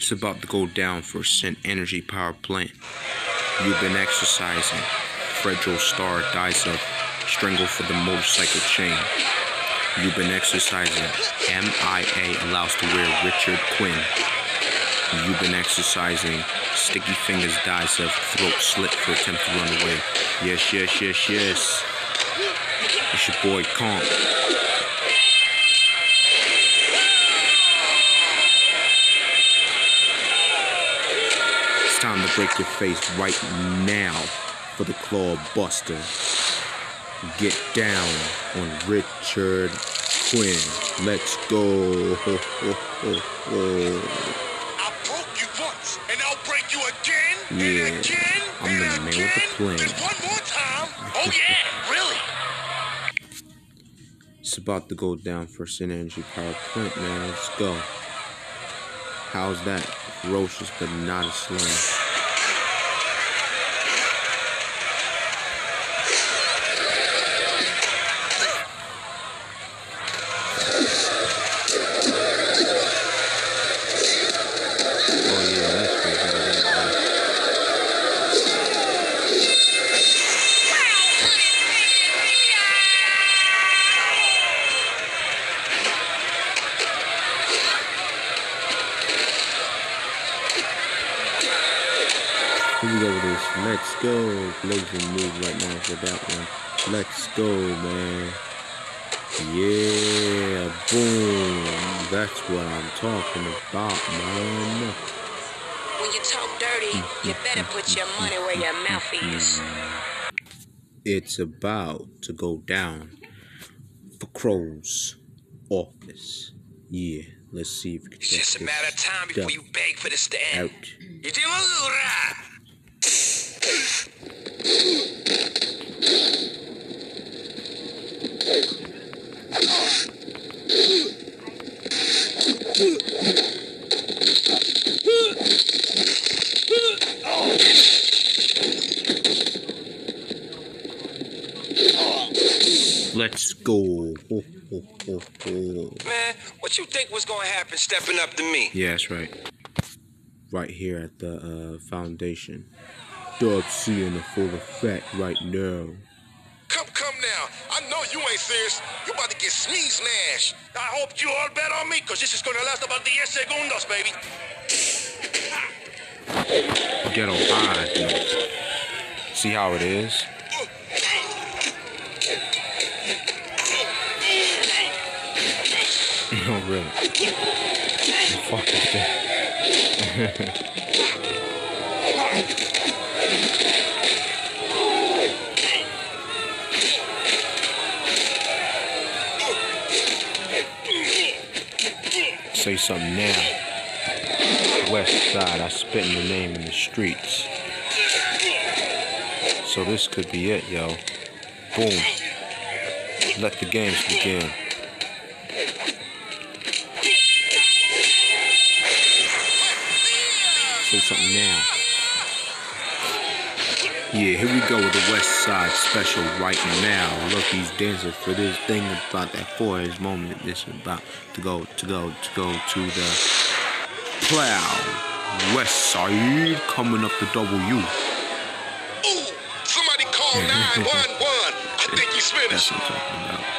It's about to go down for Sin Energy Power Plant. You've been exercising. Fredro Starr dies of strangle for the motorcycle chain. You've been exercising. MIA allows to wear Richard Quinn. You've been exercising. Sticky Fingers dies of throat slit for attempt to run away. Yes, yes, yes, yes. It's your boy Comp. Time to break your face right now for the Claw Buster. Get down on Richard Quinn. Let's go. Ho, ho, ho. I broke you once, and I'll break you again, Yeah, and again, I'm the and man with the plan. and one more time. Oh yeah, really? It's about to go down for Sin Energy Power Plant, man. Let's go. How's that? Ferocious, but not as slim. We go with this. Let's go. Blazing move right now for that one. Let's go, man. Yeah, boom. That's what I'm talking about, man. When you talk dirty, you better put your money where your mouth is. It's about to go down for Crow's office. Yeah, let's see if we can It's just a matter of time before you beg for this to end. out. You do right. Let's go. Ho, ho, ho, ho. Man, what you think was gonna happen stepping up to me? Yeah, that's right. Right here at the uh, foundation. C in the full effect right now. Come, come now. I know you ain't serious. You about to get smee smashed. I hope you all bet on me, cause this is gonna last about 10 segundos, baby. Ghetto high. man. See how it is? No, really. The fuck is that? Say something now. West side, I spit in the name in the streets. So this could be it, yo. Boom. Let the games begin. Say something now. Yeah, here we go with the West Side special right now. Look, he's dancing for this thing about that for his moment. This is about to go, to go, to go to the plow. West Side coming up the W. Ooh, somebody call 911. I think he's That's finished. what I'm talking about.